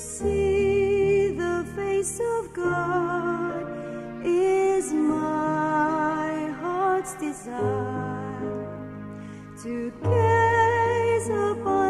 see grace of God is my heart's desire to gaze upon.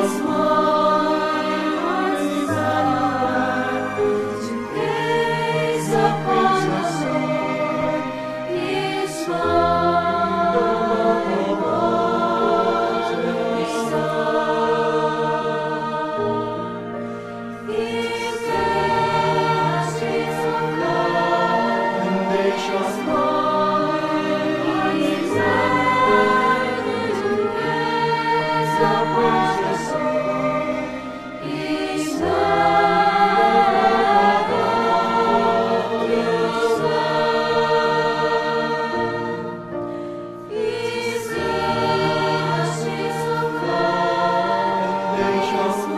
Just one. they shall